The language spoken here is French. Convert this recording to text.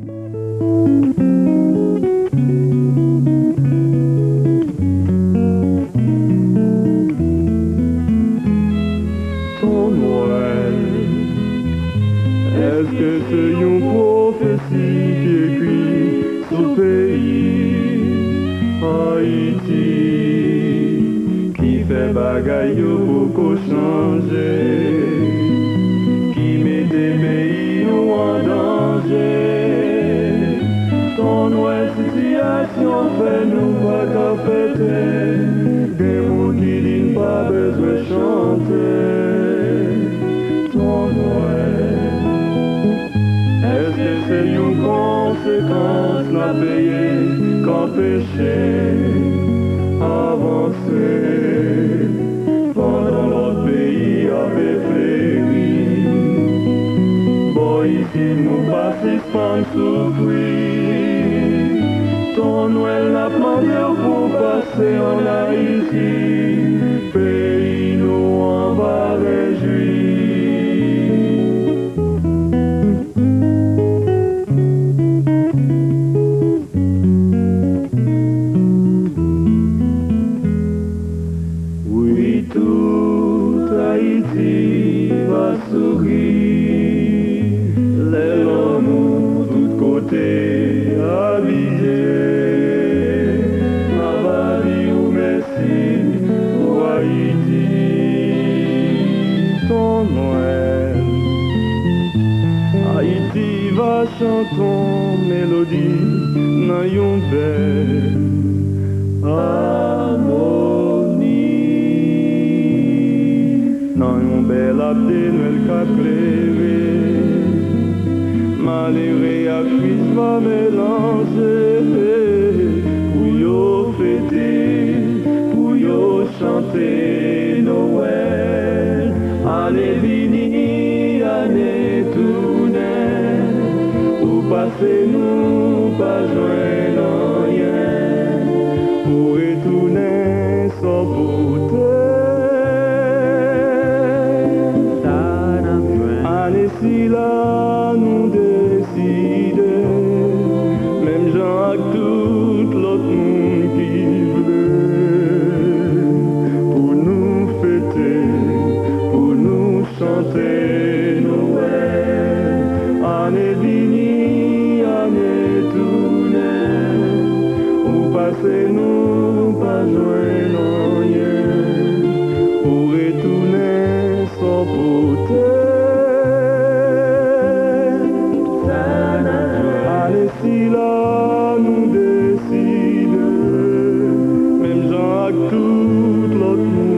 Ton Noël, est-ce que c'est une prophétie qui Ton Noël situation fait nous pas qu'à fêter, des mots qui disent pas besoin de chanter. Ton Noël, est-ce que c'est une conséquence la payer qu'en péché avancer pendant notre pays avait fléri? Bon, ici nous. Ton Noël n'a pas pour passer en Haïti, pays nous en va. Oui, tout Haïti va sourire, va chanter mélodie une belle harmonie. Une belle abdé Noël qu'a clévé, malgré à Christ va mélanger. Ou passez nous pas joindre rien, pour retourner sans beauté. Allez si là nous nous pas joindre en rien pour retourner sans beauté. Allez, si là nous décide, même Jean toute l'autre